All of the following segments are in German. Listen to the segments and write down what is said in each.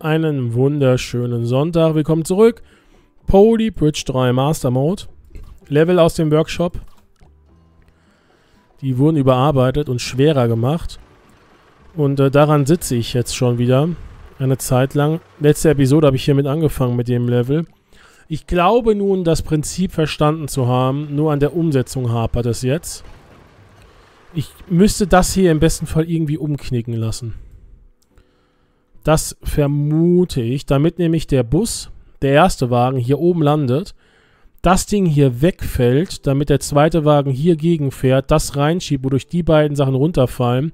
einen wunderschönen Sonntag. Willkommen zurück. Poly Bridge 3 Master Mode. Level aus dem Workshop. Die wurden überarbeitet und schwerer gemacht. Und äh, daran sitze ich jetzt schon wieder. Eine Zeit lang. Letzte Episode habe ich hiermit angefangen mit dem Level. Ich glaube nun, das Prinzip verstanden zu haben. Nur an der Umsetzung hapert es jetzt. Ich müsste das hier im besten Fall irgendwie umknicken lassen. Das vermute ich, damit nämlich der Bus, der erste Wagen, hier oben landet, das Ding hier wegfällt, damit der zweite Wagen hier gegenfährt, das reinschiebt, wodurch die beiden Sachen runterfallen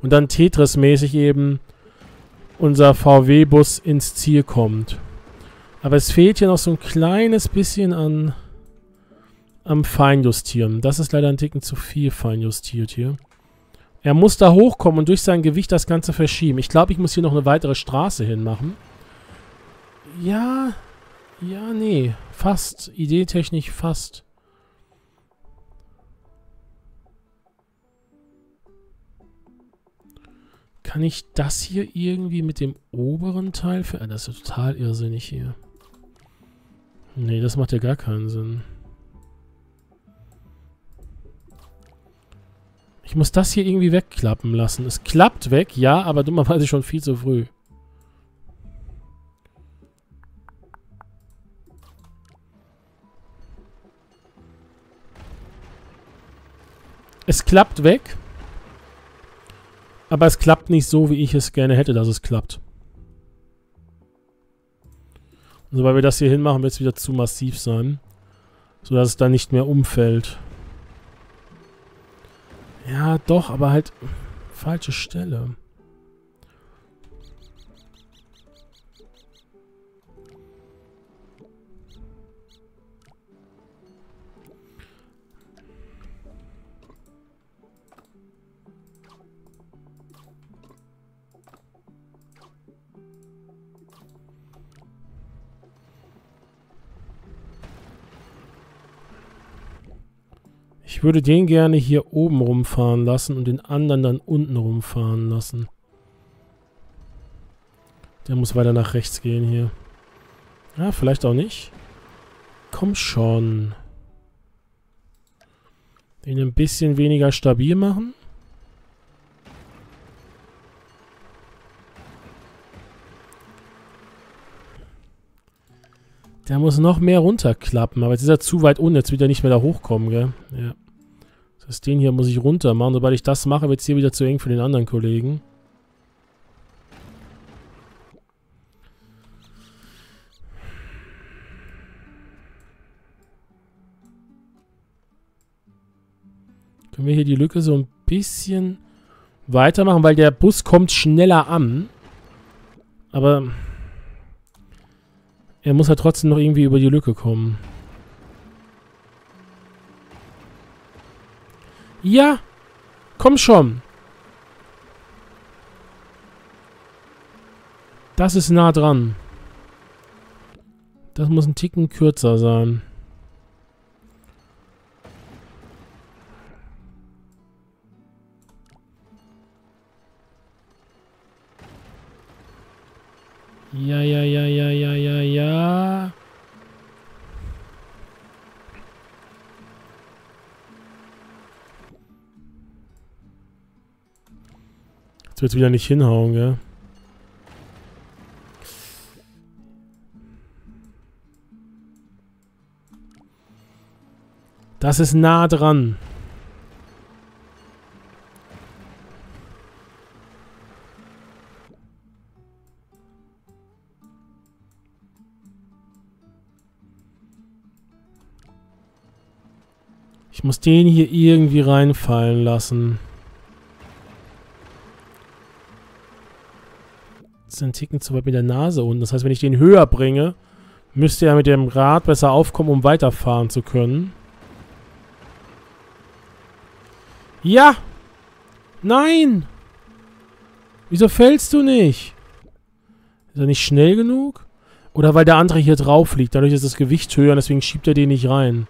und dann Tetris-mäßig eben unser VW-Bus ins Ziel kommt. Aber es fehlt hier noch so ein kleines bisschen an am Feinjustieren. Das ist leider ein Ticken zu viel feinjustiert hier. Er muss da hochkommen und durch sein Gewicht das Ganze verschieben. Ich glaube, ich muss hier noch eine weitere Straße hinmachen. Ja, ja, nee. Fast. Ideetechnisch fast. Kann ich das hier irgendwie mit dem oberen Teil für... Ah, das ist total irrsinnig hier. Nee, das macht ja gar keinen Sinn. Ich muss das hier irgendwie wegklappen lassen. Es klappt weg, ja, aber dummerweise schon viel zu früh. Es klappt weg. Aber es klappt nicht so, wie ich es gerne hätte, dass es klappt. Und sobald wir das hier hinmachen, wird es wieder zu massiv sein. Sodass es dann nicht mehr umfällt. Ja, doch, aber halt falsche Stelle. Ich würde den gerne hier oben rumfahren lassen und den anderen dann unten rumfahren lassen. Der muss weiter nach rechts gehen hier. Ja, vielleicht auch nicht. Komm schon. Den ein bisschen weniger stabil machen. Der muss noch mehr runterklappen, aber jetzt ist er zu weit unten. Jetzt wird er nicht mehr da hochkommen, gell? Ja. Das den hier muss ich runter machen. Sobald ich das mache, wird es hier wieder zu eng für den anderen Kollegen. Können wir hier die Lücke so ein bisschen weitermachen, weil der Bus kommt schneller an. Aber er muss halt trotzdem noch irgendwie über die Lücke kommen. Ja, komm schon. Das ist nah dran. Das muss ein Ticken kürzer sein. Wird wieder nicht hinhauen, gell? Das ist nah dran. Ich muss den hier irgendwie reinfallen lassen. Ist ein Ticken zu weit mit der Nase unten. Das heißt, wenn ich den höher bringe, müsste er mit dem Rad besser aufkommen, um weiterfahren zu können. Ja! Nein! Wieso fällst du nicht? Ist er nicht schnell genug? Oder weil der andere hier drauf liegt. Dadurch ist das Gewicht höher und deswegen schiebt er den nicht rein.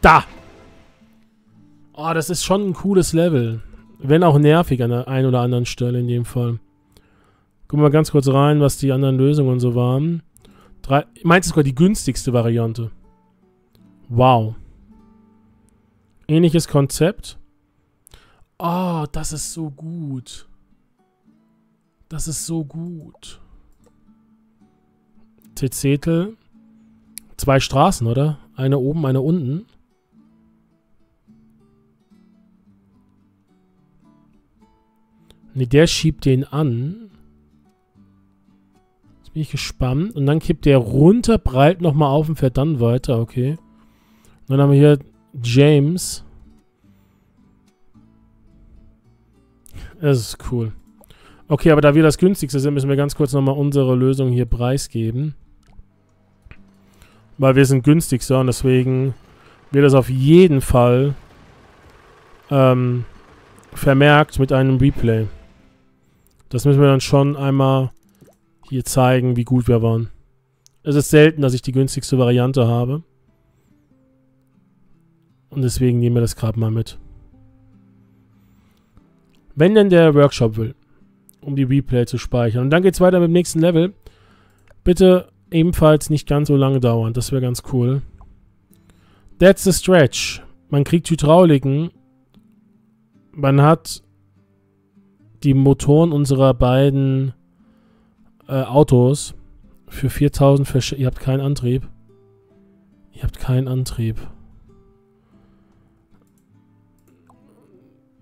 Da! Oh, das ist schon ein cooles Level. Wenn auch nervig an der einen oder anderen Stelle in dem Fall. Gucken wir mal ganz kurz rein, was die anderen Lösungen so waren. Drei, meinst du sogar die günstigste Variante? Wow. Ähnliches Konzept. Oh, das ist so gut. Das ist so gut. Tezetel. Zwei Straßen, oder? Eine oben, eine unten. Ne, der schiebt den an. Jetzt bin ich gespannt. Und dann kippt der runter, prallt nochmal auf und fährt dann weiter. Okay. Und dann haben wir hier James. Das ist cool. Okay, aber da wir das günstigste sind, müssen wir ganz kurz nochmal unsere Lösung hier preisgeben. Weil wir sind günstigster und deswegen wird das auf jeden Fall ähm, vermerkt mit einem Replay. Das müssen wir dann schon einmal hier zeigen, wie gut wir waren. Es ist selten, dass ich die günstigste Variante habe. Und deswegen nehmen wir das gerade mal mit. Wenn denn der Workshop will, um die Replay zu speichern. Und dann geht es weiter mit dem nächsten Level. Bitte ebenfalls nicht ganz so lange dauern. Das wäre ganz cool. That's the stretch. Man kriegt Hydrauliken. Man hat die Motoren unserer beiden äh, Autos für 4000 Versch Ihr habt keinen Antrieb. Ihr habt keinen Antrieb.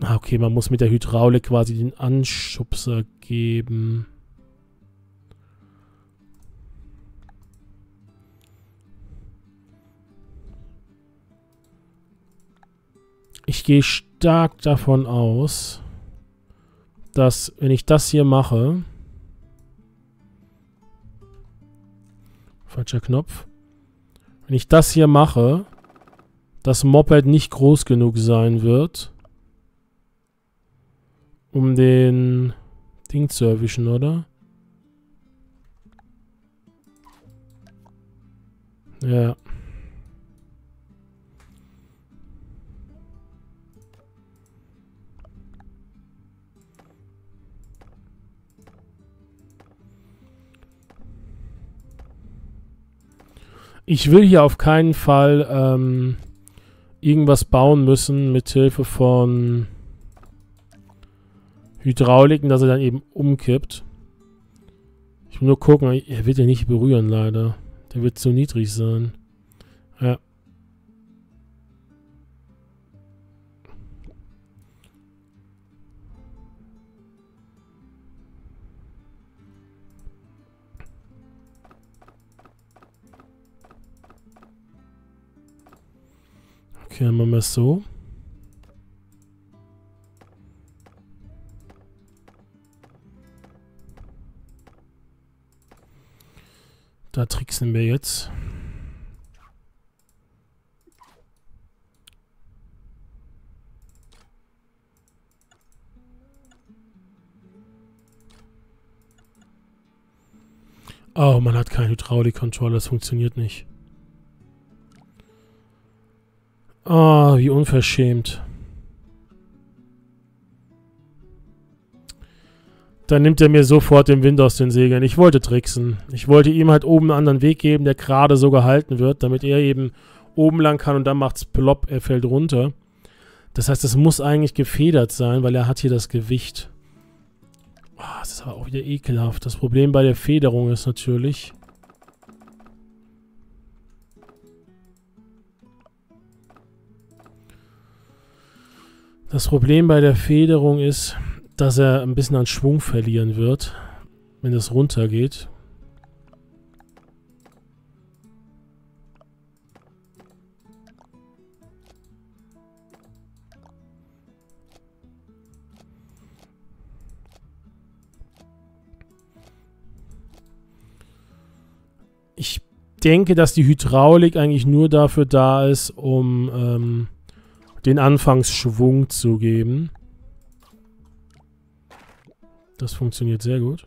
Ah, okay, man muss mit der Hydraulik quasi den Anschubser geben. Ich gehe stark davon aus, dass wenn ich das hier mache, falscher Knopf, wenn ich das hier mache, das Moped nicht groß genug sein wird, um den Ding zu erwischen, oder? Ja. Ich will hier auf keinen Fall ähm, irgendwas bauen müssen mit Hilfe von Hydrauliken, dass er dann eben umkippt. Ich will nur gucken, er wird ja nicht berühren leider. Der wird zu niedrig sein. Ja. Okay, dann machen wir es so. Da tricksen wir jetzt. Oh, man hat keinen Hydraulik-Controller, das funktioniert nicht. Oh, wie unverschämt. Dann nimmt er mir sofort den Wind aus den Segeln. Ich wollte tricksen. Ich wollte ihm halt oben einen anderen Weg geben, der gerade so gehalten wird, damit er eben oben lang kann und dann macht's plopp, er fällt runter. Das heißt, es muss eigentlich gefedert sein, weil er hat hier das Gewicht. Oh, das ist aber auch wieder ekelhaft. Das Problem bei der Federung ist natürlich, Das Problem bei der Federung ist, dass er ein bisschen an Schwung verlieren wird, wenn es runtergeht. Ich denke, dass die Hydraulik eigentlich nur dafür da ist, um ähm, den Anfangsschwung zu geben. Das funktioniert sehr gut.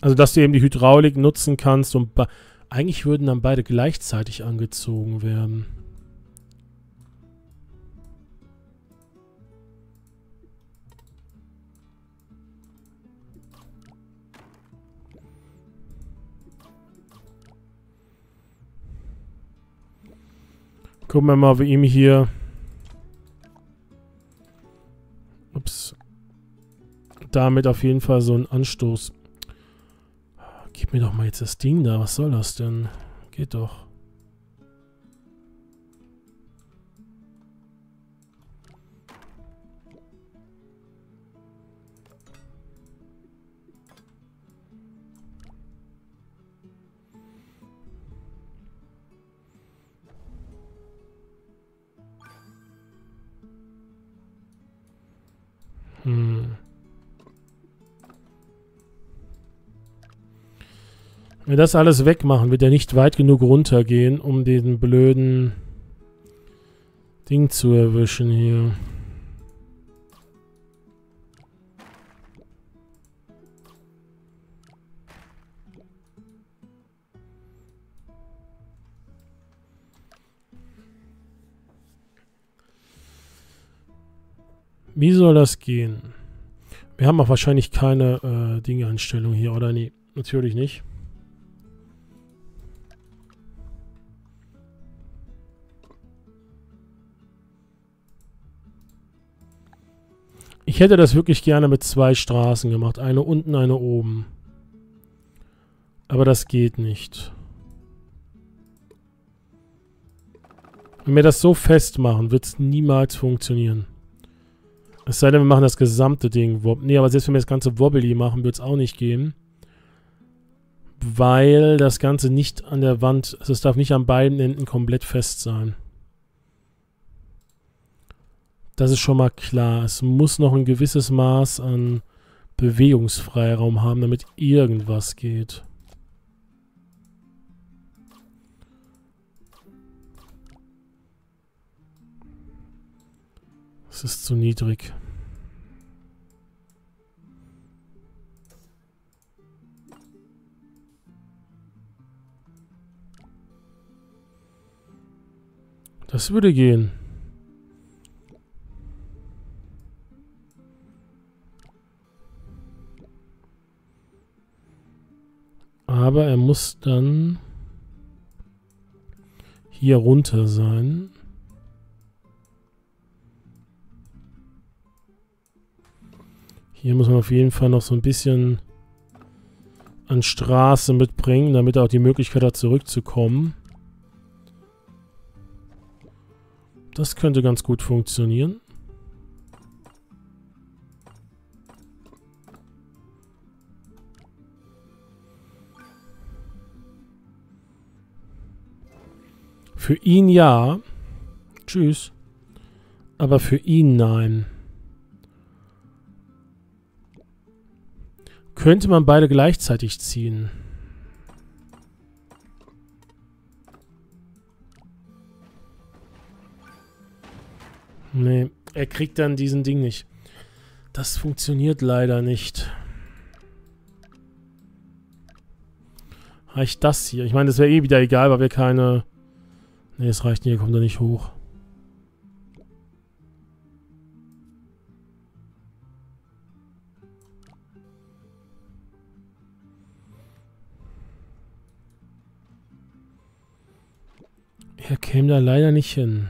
Also, dass du eben die Hydraulik nutzen kannst und eigentlich würden dann beide gleichzeitig angezogen werden. Gucken wir mal, ob wir ihm hier... Ups. Damit auf jeden Fall so einen Anstoß Gib mir doch mal jetzt das Ding da. Was soll das denn? Geht doch. Hm. Wenn wir das alles wegmachen, wird er nicht weit genug runtergehen, um den blöden Ding zu erwischen hier. Wie soll das gehen? Wir haben auch wahrscheinlich keine äh, Dinge-Einstellung hier, oder? Nee, natürlich nicht. Ich hätte das wirklich gerne mit zwei Straßen gemacht. Eine unten, eine oben. Aber das geht nicht. Wenn wir das so festmachen, wird es niemals funktionieren. Es sei denn, wir machen das gesamte Ding. Nee, aber selbst wenn wir das ganze Wobbly machen, wird es auch nicht gehen. Weil das Ganze nicht an der Wand, also es darf nicht an beiden Enden komplett fest sein. Das ist schon mal klar. Es muss noch ein gewisses Maß an Bewegungsfreiraum haben, damit irgendwas geht. Es ist zu niedrig. Das würde gehen. Aber er muss dann hier runter sein. Hier muss man auf jeden Fall noch so ein bisschen an Straße mitbringen, damit er auch die Möglichkeit hat, zurückzukommen. Das könnte ganz gut funktionieren. Für ihn ja. Tschüss. Aber für ihn nein. Könnte man beide gleichzeitig ziehen? Nee, er kriegt dann diesen Ding nicht. Das funktioniert leider nicht. Reicht das hier? Ich meine, das wäre eh wieder egal, weil wir keine Ne, es reicht nicht, er kommt da nicht hoch. Er käme da leider nicht hin.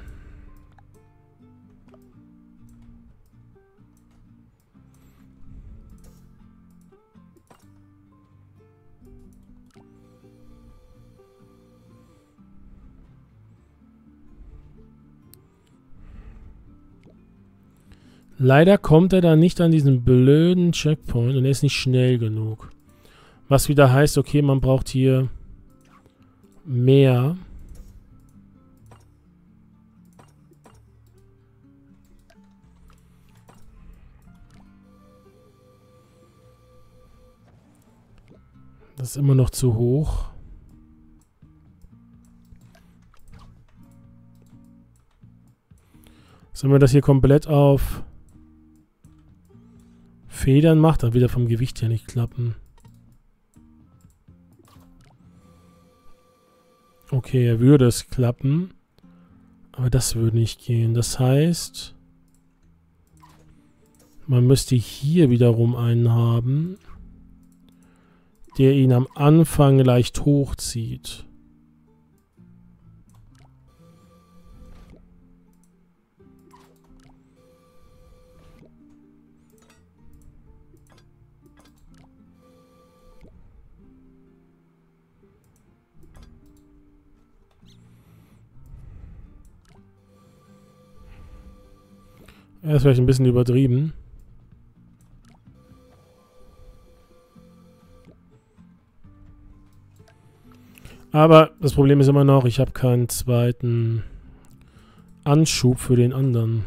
Leider kommt er da nicht an diesen blöden Checkpoint und er ist nicht schnell genug. Was wieder heißt, okay, man braucht hier mehr. Ist immer noch zu hoch. Sollen wir das hier komplett auf Federn macht, dann wieder vom Gewicht her nicht klappen. Okay, er würde es klappen. Aber das würde nicht gehen. Das heißt, man müsste hier wiederum einen haben der ihn am Anfang leicht hochzieht. Er ist vielleicht ein bisschen übertrieben. Aber das Problem ist immer noch, ich habe keinen zweiten Anschub für den anderen.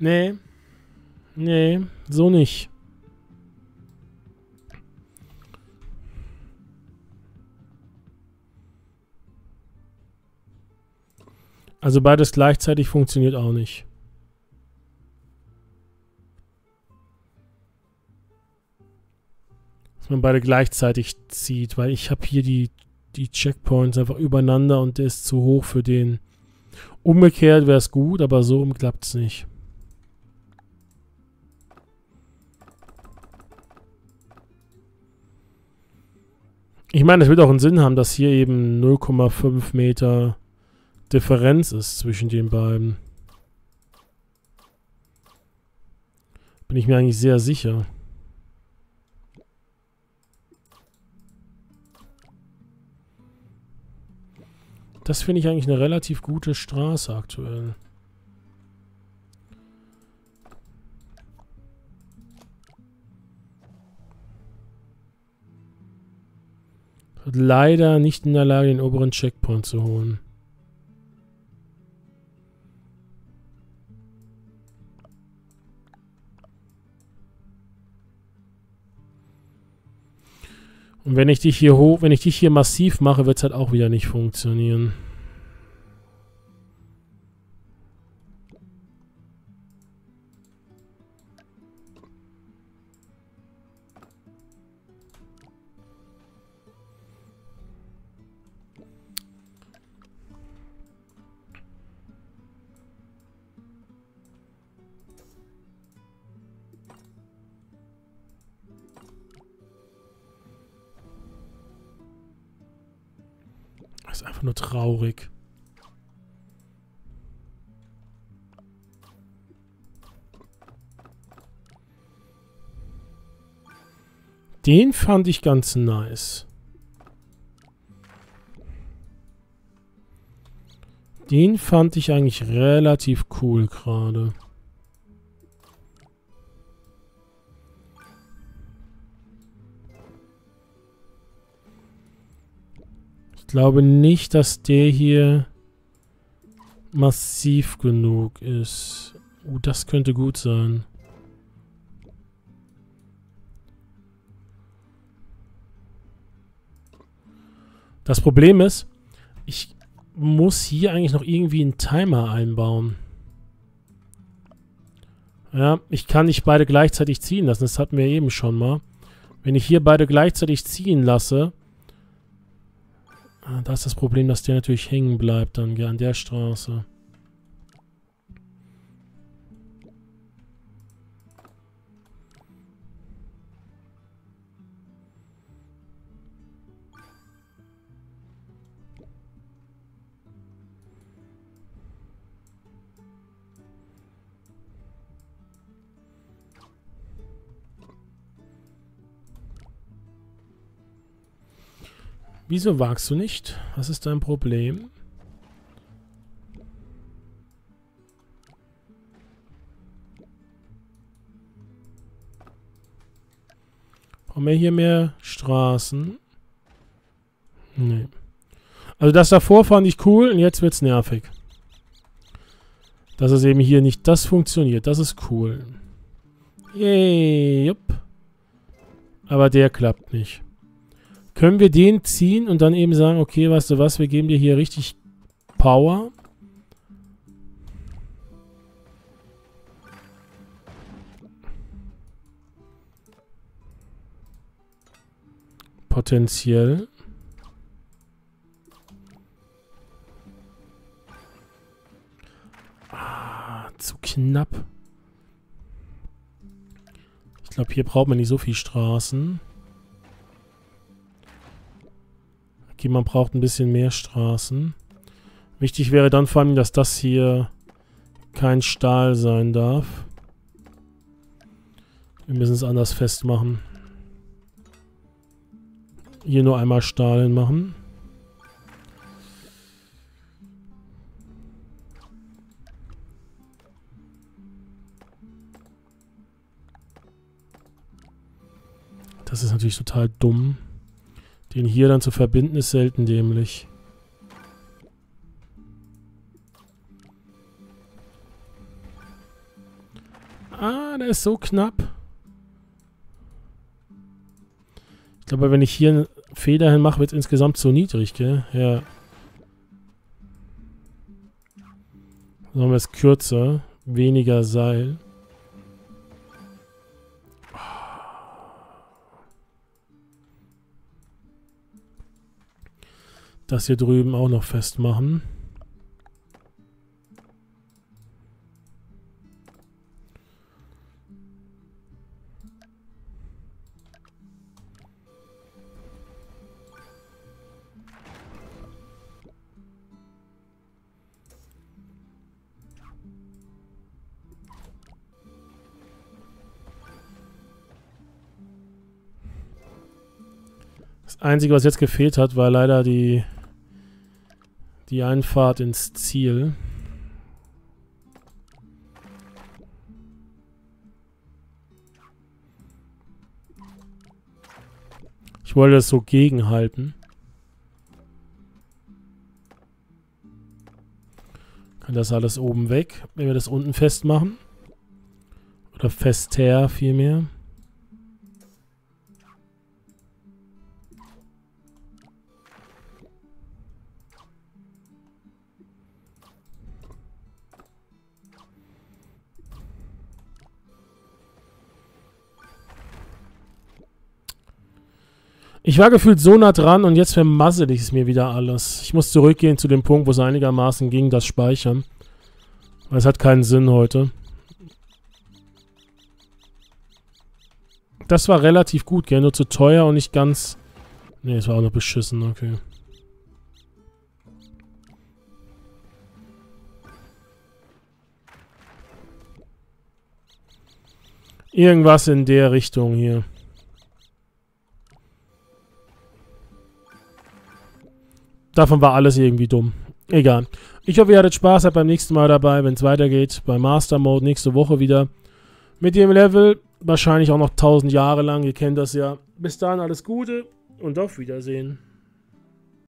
Nee. Nee, so nicht. Also beides gleichzeitig funktioniert auch nicht. Dass man beide gleichzeitig zieht, weil ich habe hier die, die Checkpoints einfach übereinander und der ist zu hoch für den. Umgekehrt wäre es gut, aber so klappt es nicht. Ich meine, es wird auch einen Sinn haben, dass hier eben 0,5 Meter Differenz ist zwischen den beiden. Bin ich mir eigentlich sehr sicher. Das finde ich eigentlich eine relativ gute Straße aktuell. Leider nicht in der Lage, den oberen Checkpoint zu holen. Und wenn ich dich hier hoch, wenn ich dich hier massiv mache, wird es halt auch wieder nicht funktionieren. Ist einfach nur traurig. Den fand ich ganz nice. Den fand ich eigentlich relativ cool gerade. Glaube nicht, dass der hier massiv genug ist. Uh, das könnte gut sein. Das Problem ist, ich muss hier eigentlich noch irgendwie einen Timer einbauen. Ja, ich kann nicht beide gleichzeitig ziehen lassen. Das hatten wir eben schon mal. Wenn ich hier beide gleichzeitig ziehen lasse, da ist das Problem, dass der natürlich hängen bleibt dann an der Straße. Wieso wagst du nicht? Was ist dein Problem? Brauchen wir hier mehr Straßen? Nee. Also das davor fand ich cool und jetzt wird's nervig. Dass es eben hier nicht das funktioniert. Das ist cool. Yay, jupp. Aber der klappt nicht. Können wir den ziehen und dann eben sagen, okay, weißt du was, wir geben dir hier richtig Power. Potenziell. Ah, zu knapp. Ich glaube, hier braucht man nicht so viel Straßen. Okay, man braucht ein bisschen mehr Straßen. Wichtig wäre dann vor allem, dass das hier kein Stahl sein darf. Wir müssen es anders festmachen. Hier nur einmal Stahl hinmachen. Das ist natürlich total dumm. Den hier dann zu verbinden ist selten dämlich. Ah, der ist so knapp. Ich glaube, wenn ich hier eine Feder hinmache, wird es insgesamt zu niedrig, gell? Ja. Machen wir es kürzer. Weniger Seil. Das hier drüben auch noch festmachen. Das Einzige, was jetzt gefehlt hat, war leider die die Einfahrt ins Ziel. Ich wollte das so gegenhalten. Kann das alles oben weg, wenn wir das unten festmachen. Oder fester vielmehr. Ich war gefühlt so nah dran und jetzt vermassel ich es mir wieder alles. Ich muss zurückgehen zu dem Punkt, wo es einigermaßen ging, das Speichern. Weil es hat keinen Sinn heute. Das war relativ gut, gell? Nur zu teuer und nicht ganz... Ne, es war auch noch beschissen, okay. Irgendwas in der Richtung hier. Davon war alles irgendwie dumm. Egal. Ich hoffe, ihr hattet Spaß, seid beim nächsten Mal dabei, wenn es weitergeht. Bei Master Mode nächste Woche wieder. Mit dem Level. Wahrscheinlich auch noch 1000 Jahre lang. Ihr kennt das ja. Bis dahin alles Gute und auf Wiedersehen.